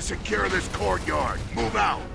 to secure this courtyard. Move out.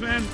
Man.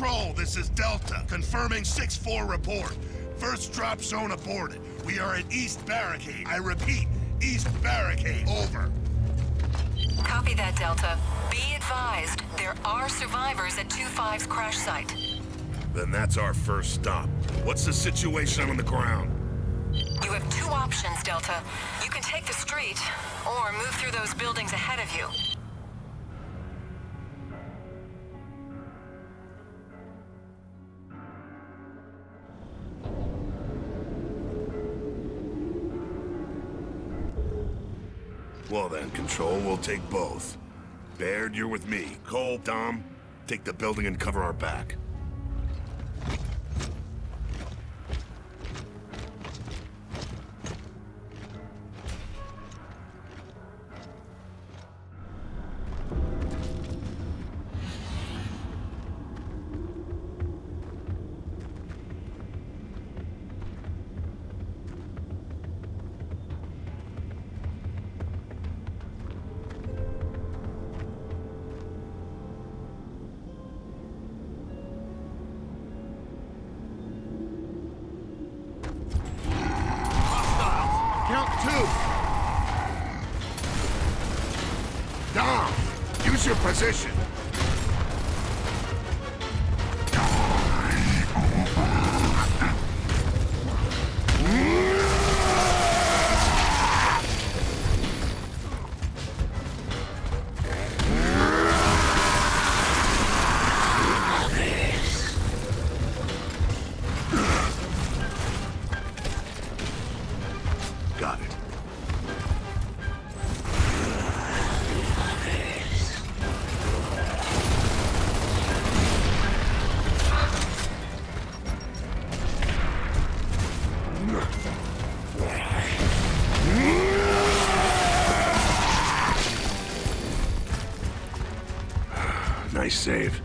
Control, this is Delta, confirming 6-4 report. First drop zone aborted. We are at East Barricade. I repeat, East Barricade. Over. Copy that, Delta. Be advised, there are survivors at 2-5's crash site. Then that's our first stop. What's the situation on the ground? You have two options, Delta. You can take the street, or move through those buildings ahead of you. Control, we'll take both. Baird, you're with me. Cole, Dom, take the building and cover our back. Save.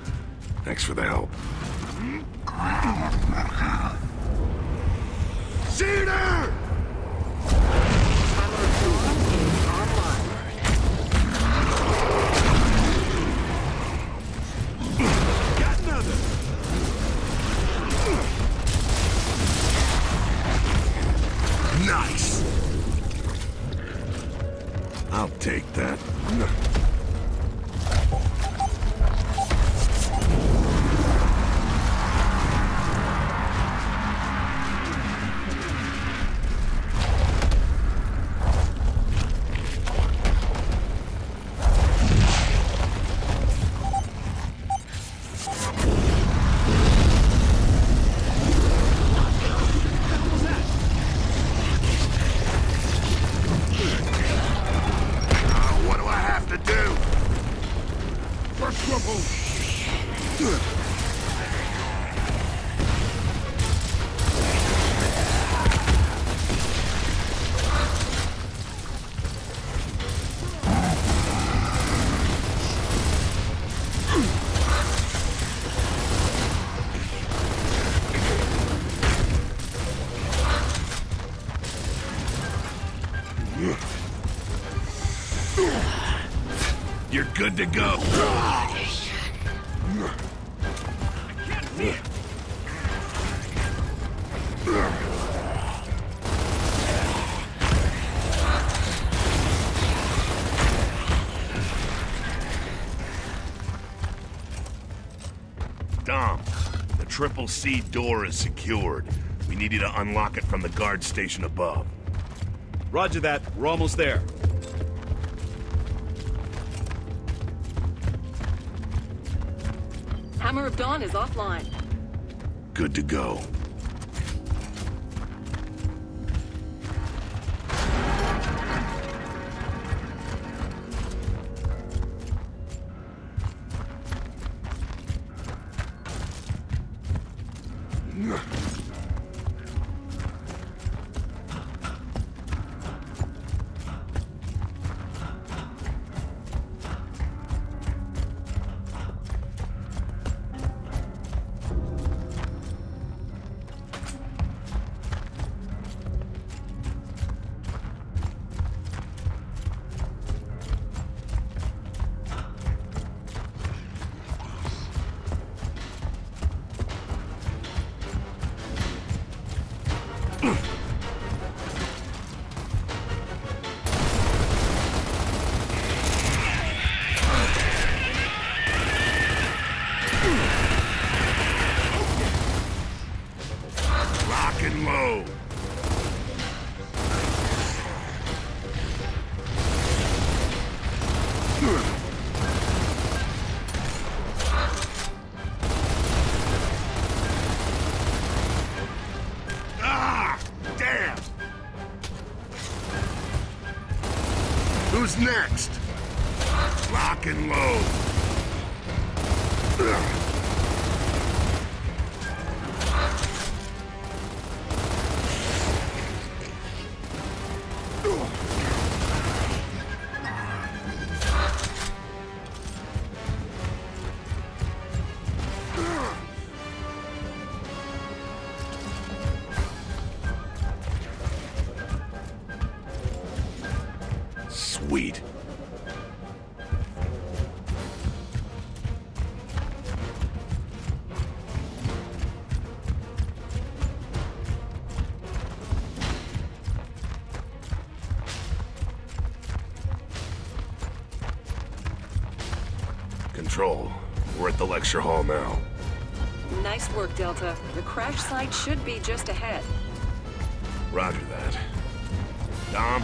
Thanks for the help. To go. Dom, the Triple C door is secured. We need you to unlock it from the guard station above. Roger that. We're almost there. Dawn is offline. Good to go. Lecture hall now. Nice work, Delta. The crash site should be just ahead. Roger that. Dom,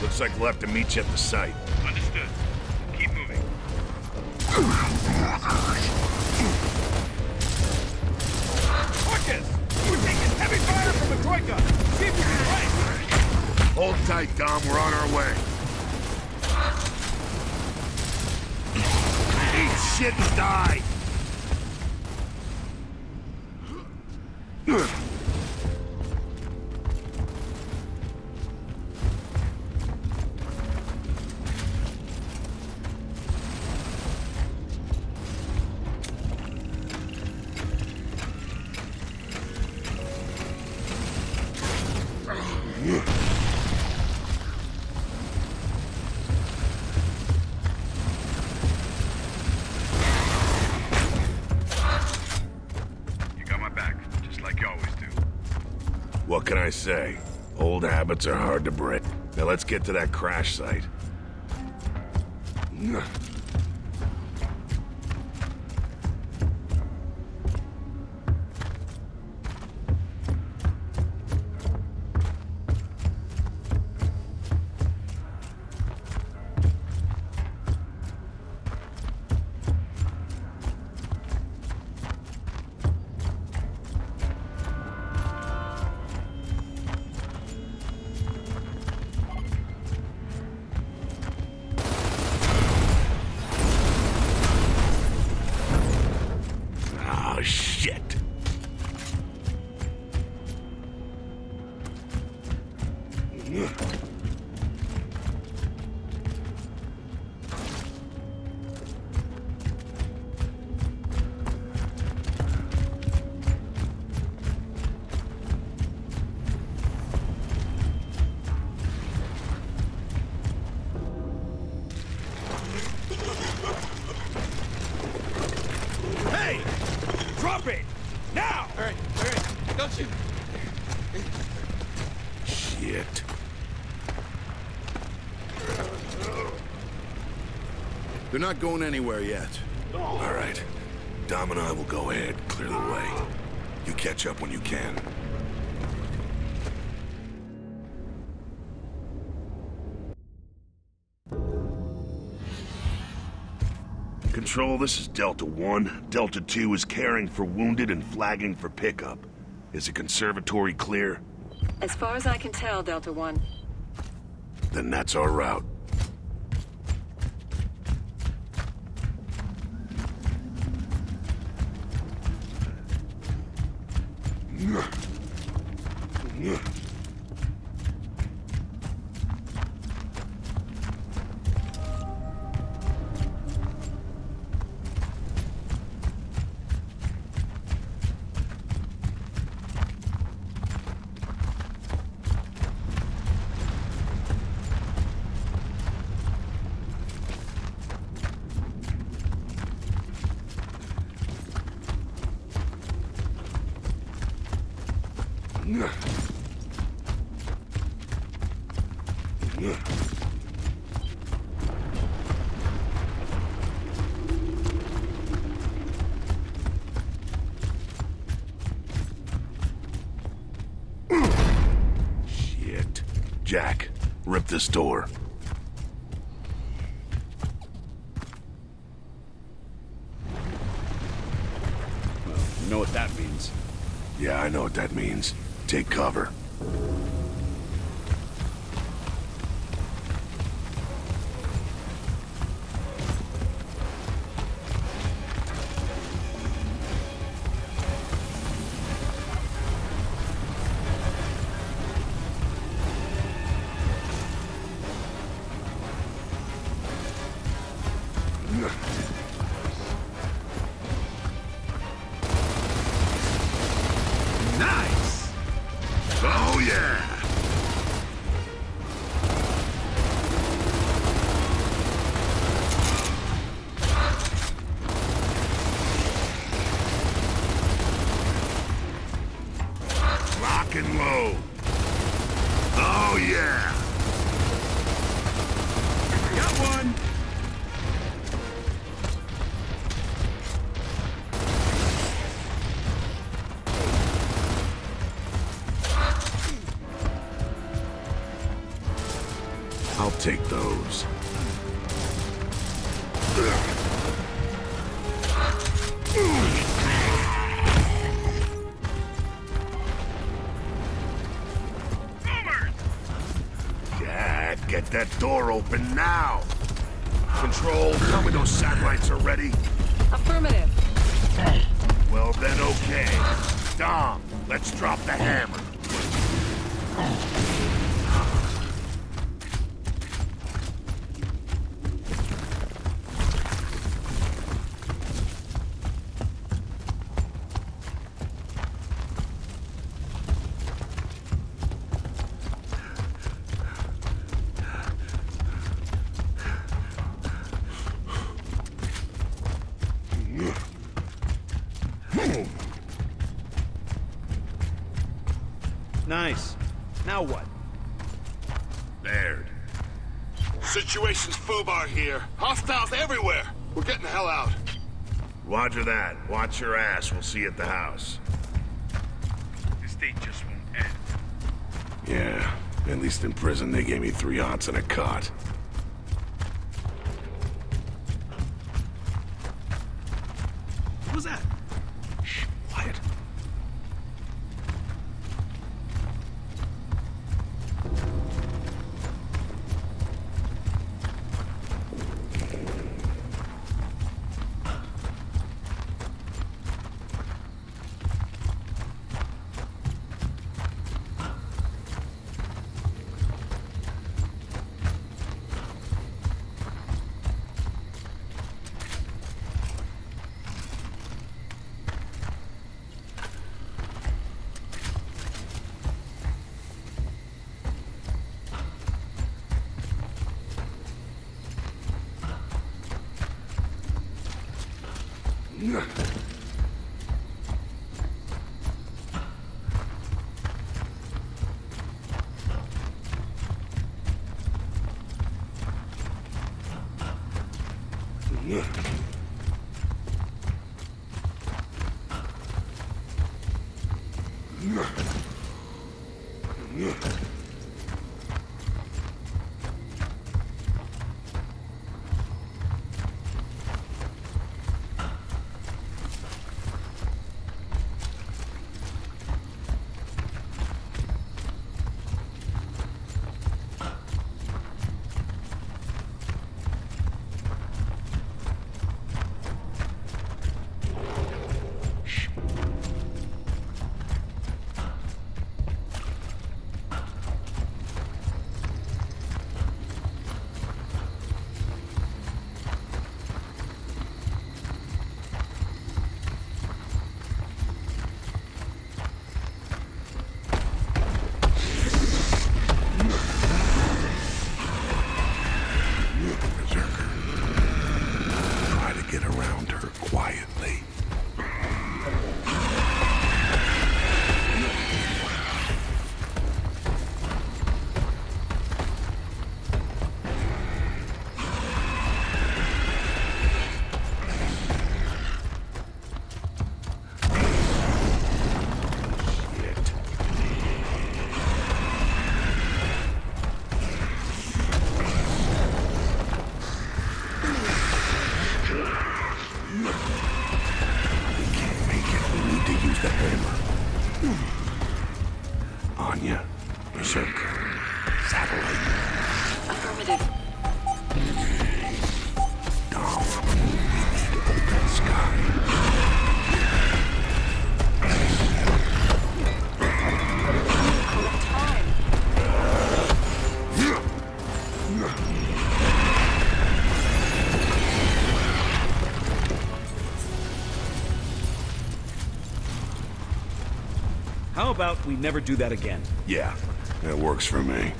looks like we'll have to meet you at the site. What say? Old habits are hard to break. Now let's get to that crash site. Shit. They're not going anywhere yet. All right. Dom and I will go ahead, clear the way. You catch up when you can. Control, this is Delta 1. Delta 2 is caring for wounded and flagging for pickup. Is the conservatory clear? As far as I can tell, Delta One. Then that's our route. Shit. This door. You know what that means. Yeah, I know what that means. Take cover. Take those. Jack, get that door open now! Control, tell me those satellites are ready. Affirmative. Well then, okay. Dom, let's drop the hammer. Nice. Now what? Baird. Situation's FUBAR here. Hostiles everywhere. We're getting the hell out. Roger that. Watch your ass. We'll see you at the house. This date just won't end. Yeah. At least in prison, they gave me three odds and a cot. How about we never do that again? Yeah, that works for me.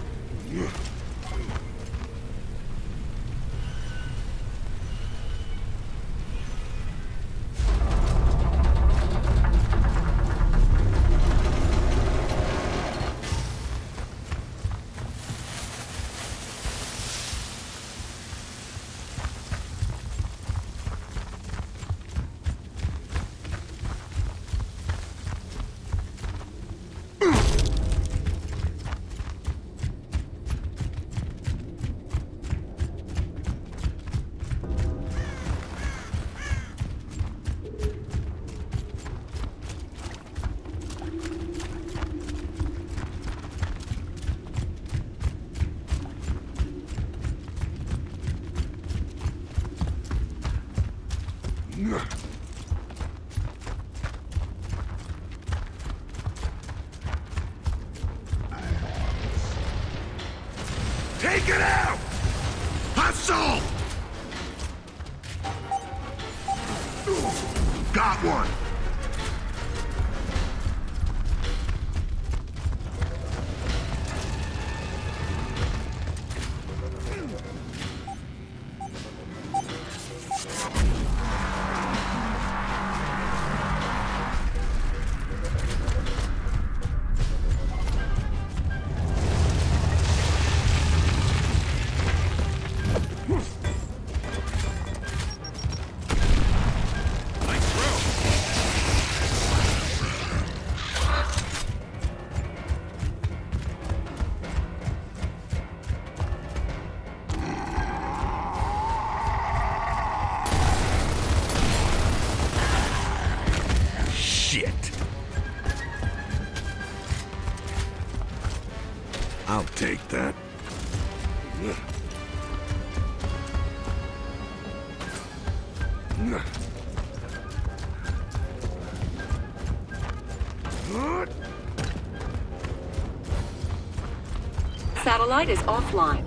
Satellite is offline.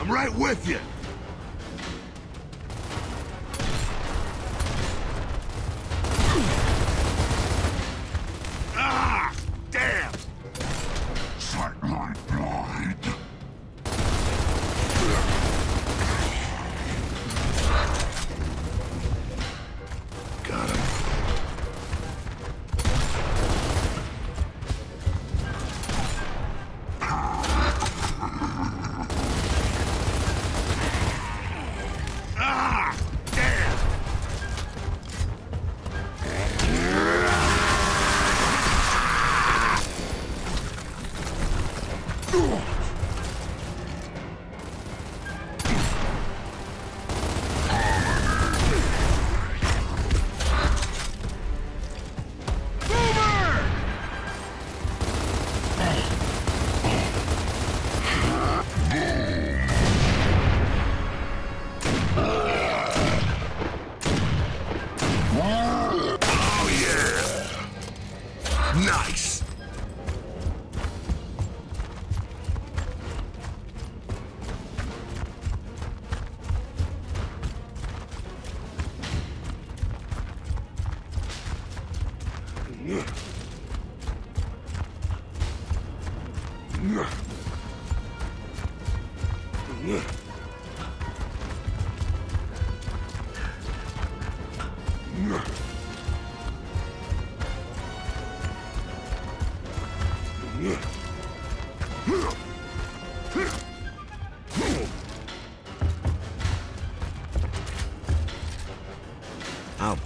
I'm right with you.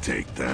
Take that.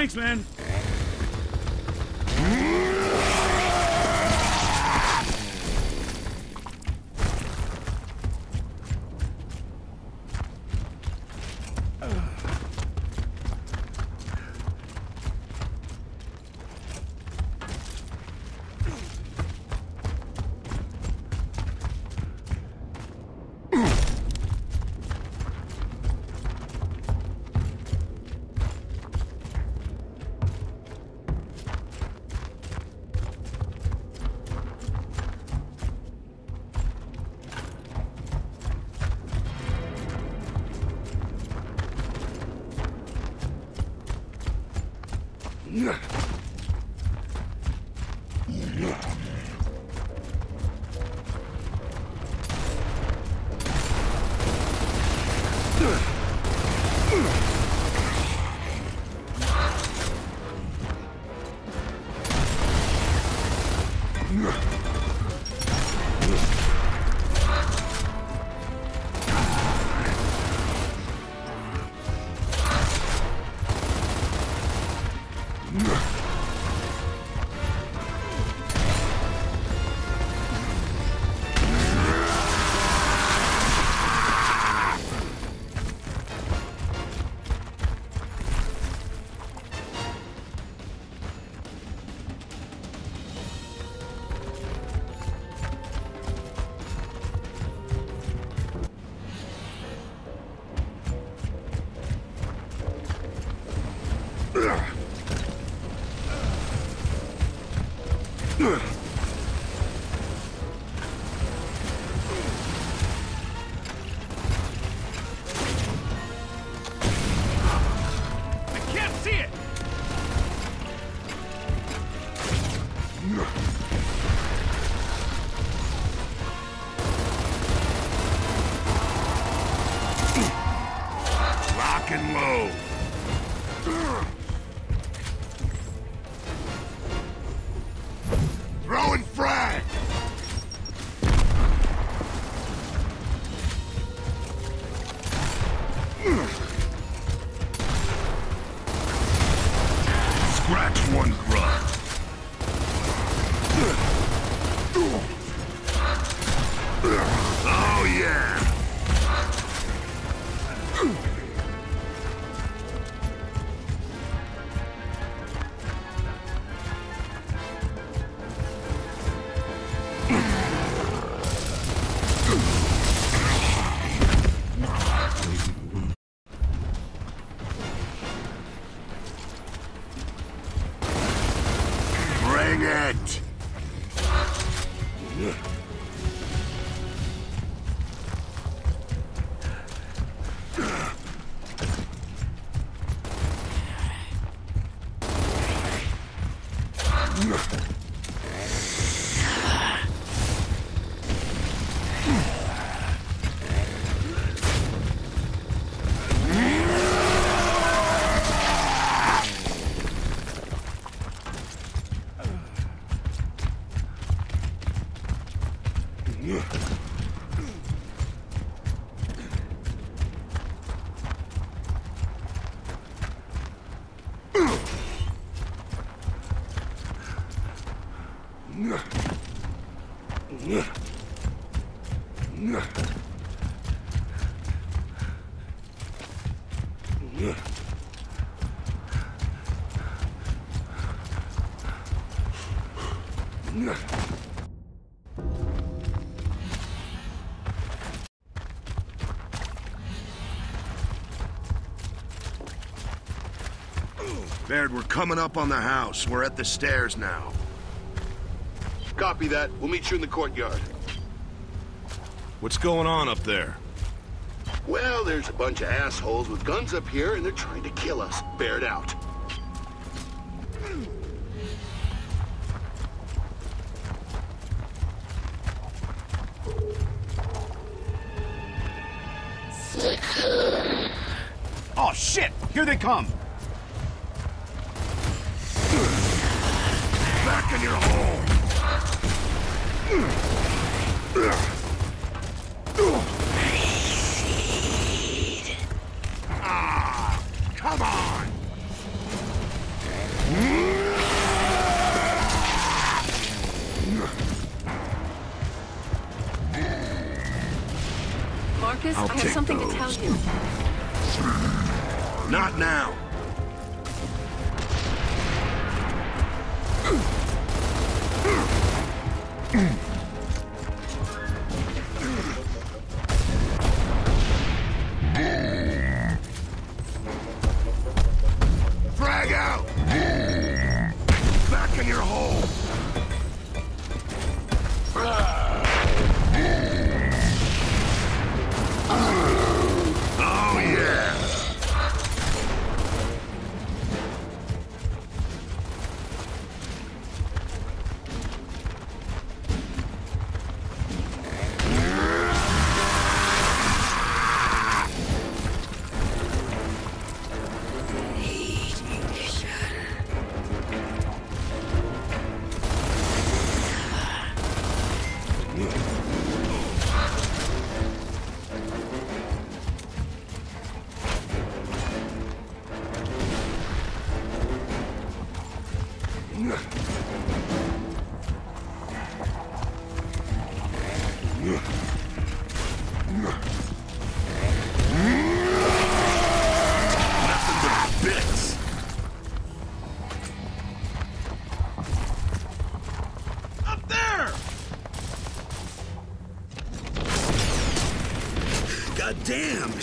Thanks, man. I Baird, we're coming up on the house. We're at the stairs now. Copy that. We'll meet you in the courtyard. What's going on up there? Well, there's a bunch of assholes with guns up here, and they're trying to kill us. Baird out. Mm-hmm.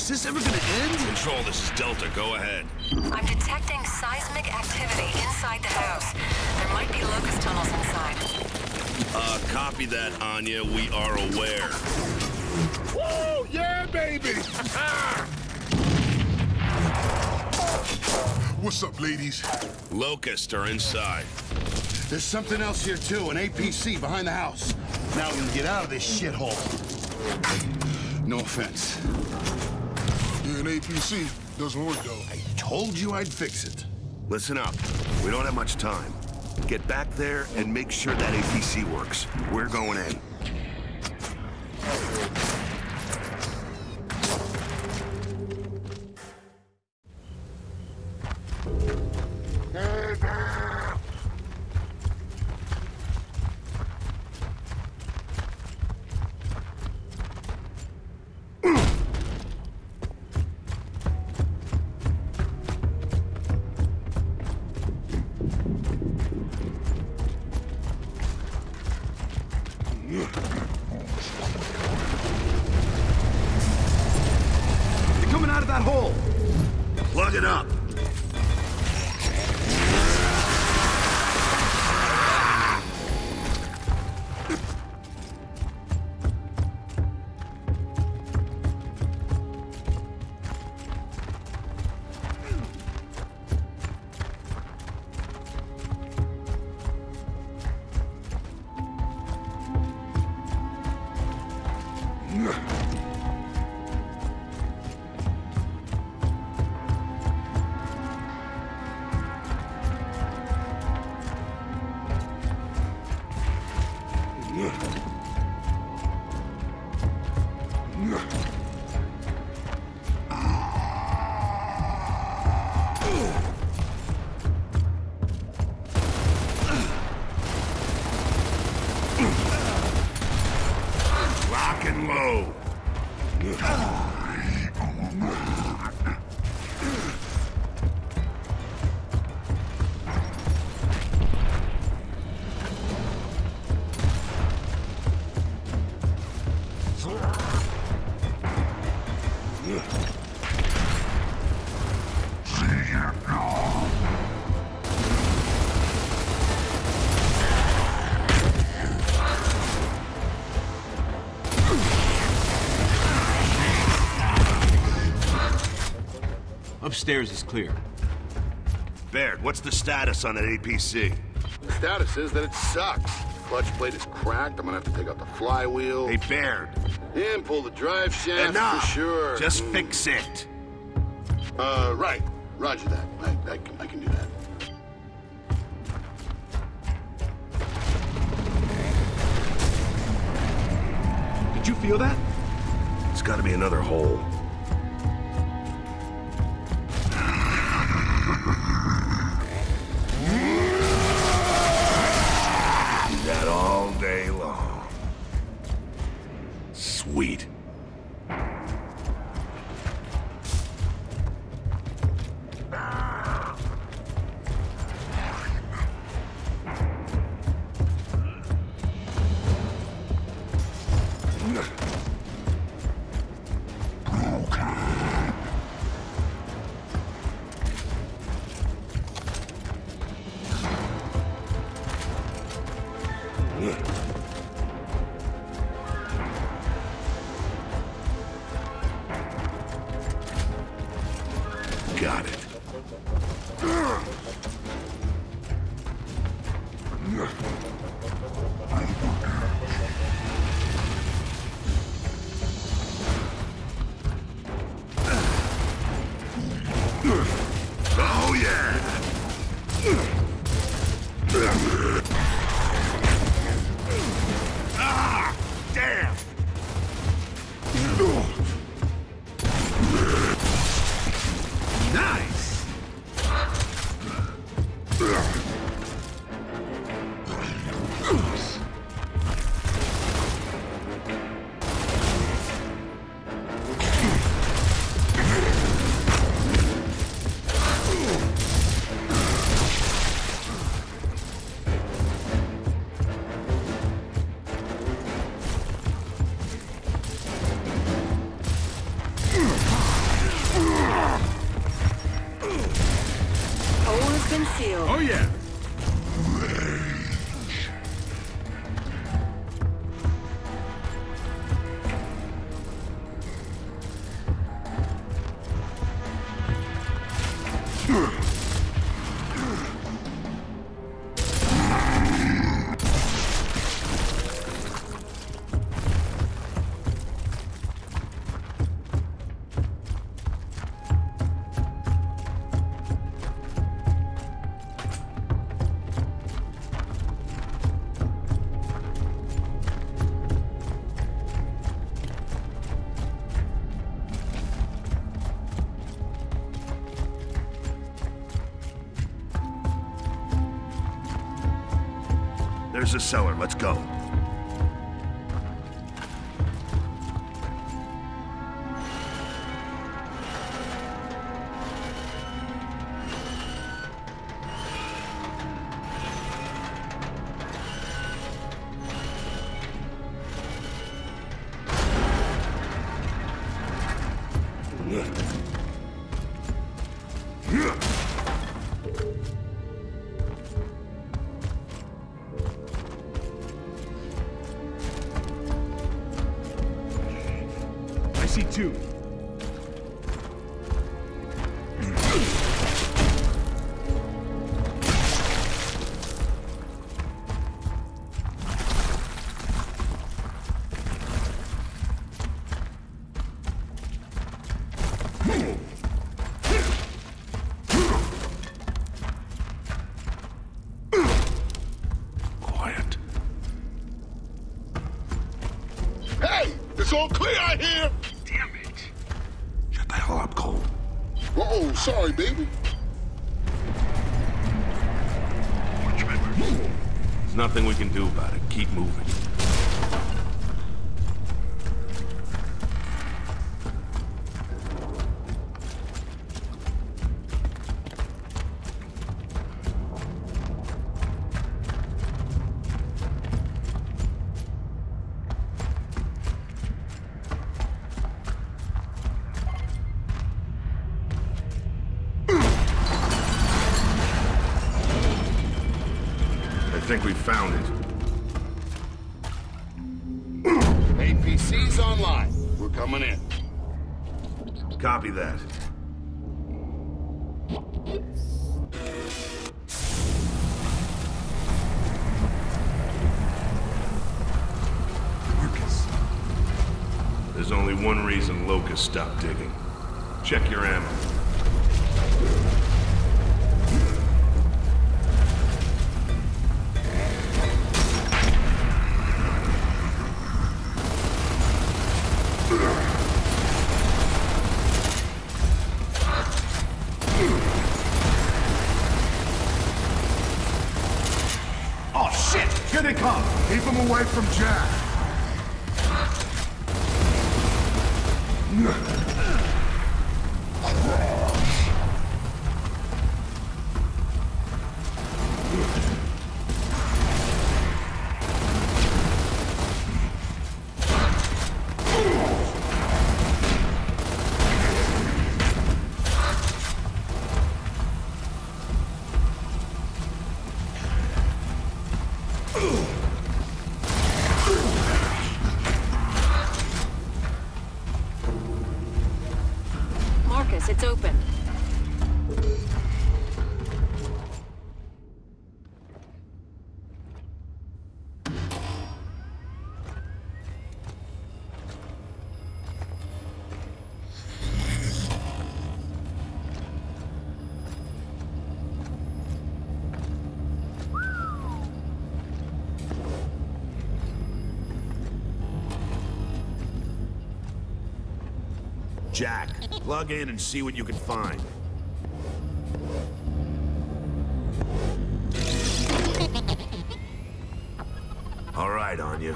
is this ever gonna end? Control, this is Delta. Go ahead. I'm detecting seismic activity inside the house. There might be locust tunnels inside. Uh, copy that, Anya. We are aware. Woo! Yeah, baby! What's up, ladies? Locust are inside. There's something else here, too. An APC behind the house. Now we can get out of this shithole. No offense. An APC doesn't work, though. I told you I'd fix it. Listen up. We don't have much time. Get back there and make sure that APC works. We're going in. Upstairs is clear. Baird, what's the status on that APC? The status is that it sucks. Clutch plate is cracked. I'm gonna have to take out the flywheel. Hey, Baird, and pull the drive shaft enough! for sure. Just Mm. fix it. Uh, right. Roger that. I, I, I can do that. Did you feel that? It's gotta be another hole. There's a cellar. Let's go. APC's online. We're coming in. Copy that. Marcus. There's only one reason Locust stopped digging. Check your ammo. Jack, plug in and see what you can find. All right, Anya.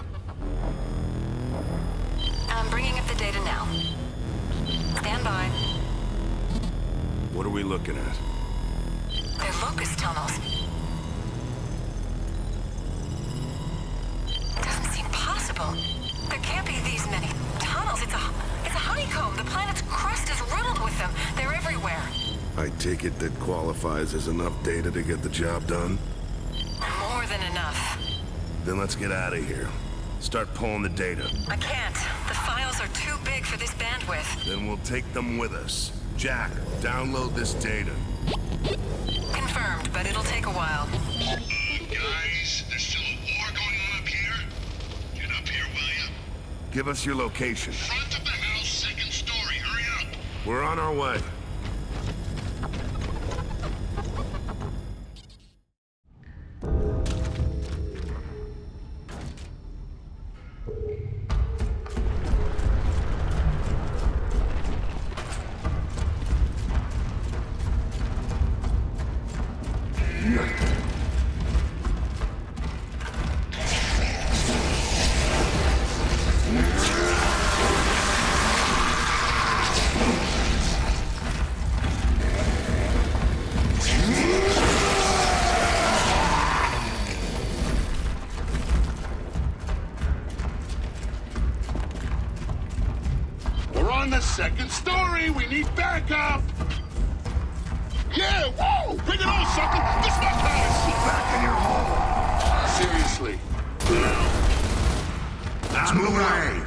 I'm bringing up the data now. Stand by. What are we looking at? They're locust tunnels. I take it that qualifies as enough data to get the job done? More than enough. Then let's get out of here. Start pulling the data. I can't. The files are too big for this bandwidth. Then we'll take them with us. Jack, download this data. Confirmed, but it'll take a while. Guys, there's still a war going on up here. Get up here, will ya? Give us your location. Front of the house, second story. Hurry up. We're on our way. Bring it on, sucker! This my place! Back in your hole! Seriously. Let's move away.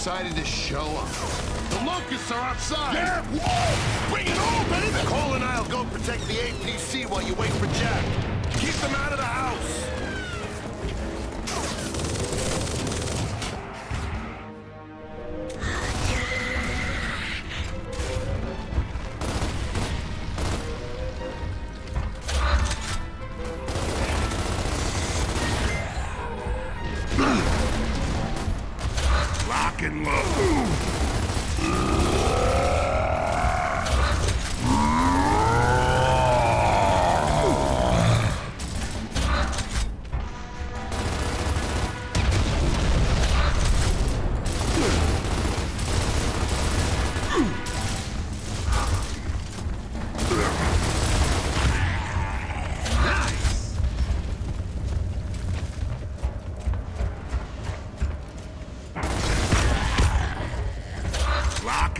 Decided to show up. The locusts are outside! Yeah, whoa! Bring it on, baby! Cole and I'll go protect the APC while you wait for Jack. Keep them out of the house.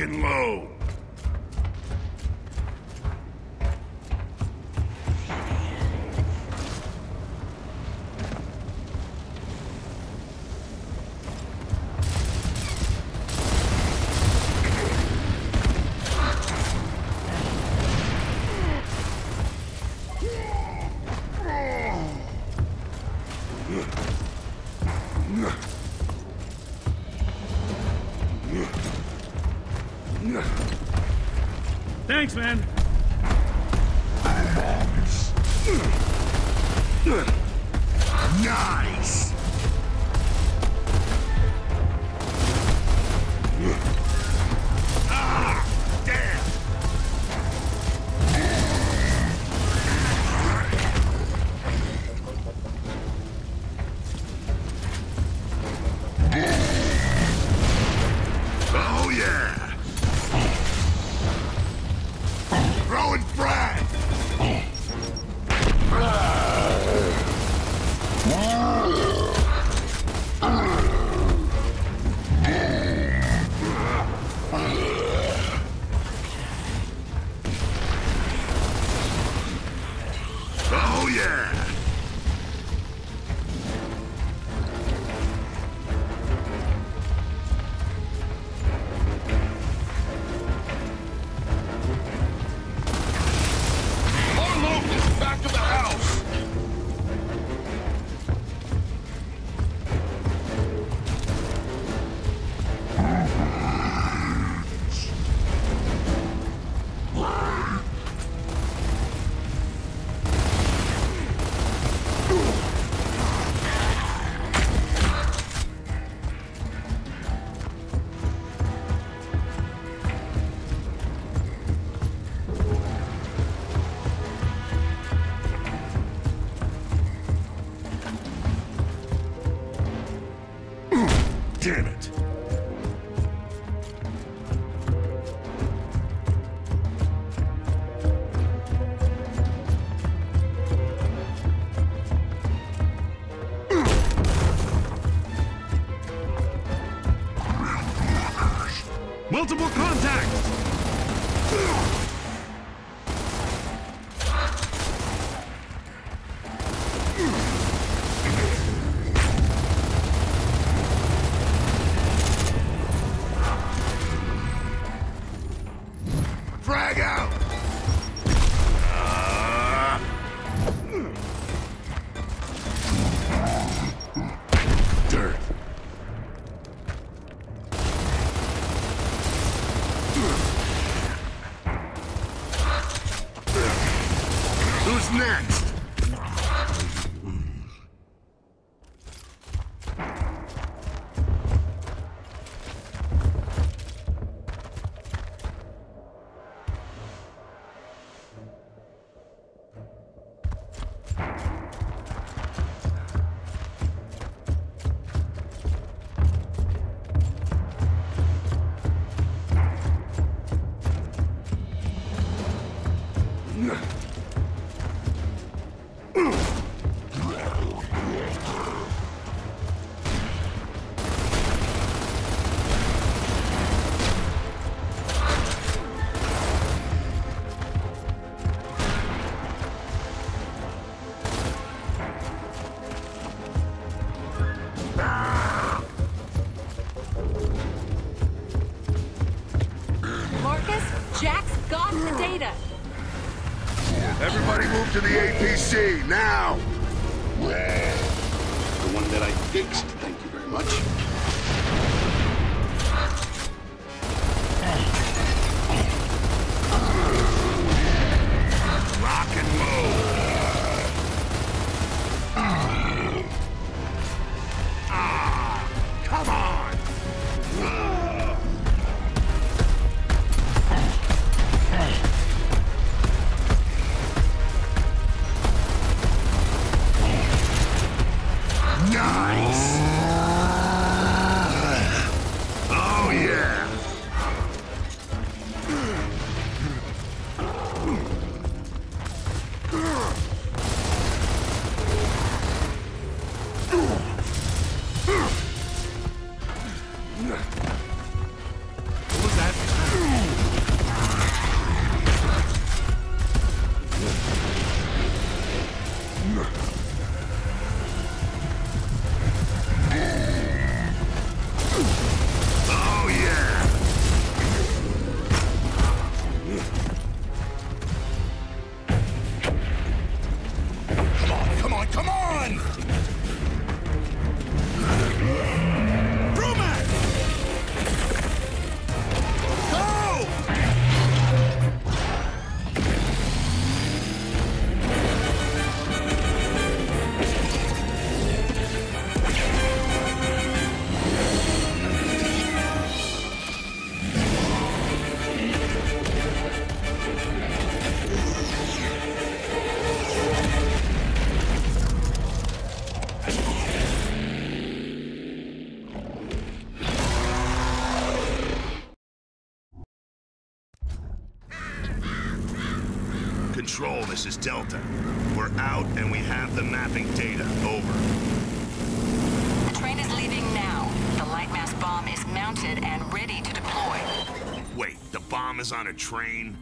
Lock and Thanks, man. This is Delta. We're out and we have the mapping data. Over. The train is leaving now. The lightmass bomb is mounted and ready to deploy. Wait, the bomb is on a train?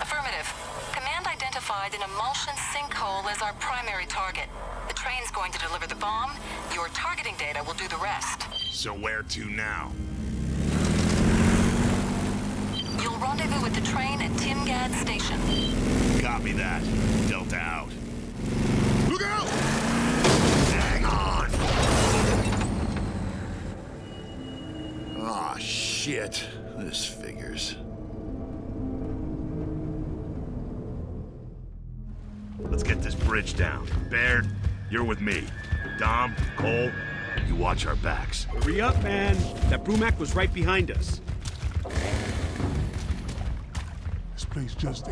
Affirmative. Command identified an imulsion sinkhole as our primary target. The train's going to deliver the bomb. Your targeting data will do the rest. So where to now? You'll rendezvous with the train at Timgad Station. Copy that. Delta out. Look out! Hang on! Ah, shit. This figures. Let's get this bridge down. Baird, you're with me. Dom, Cole, you watch our backs. Hurry up, man. That Brumak was right behind us. This place just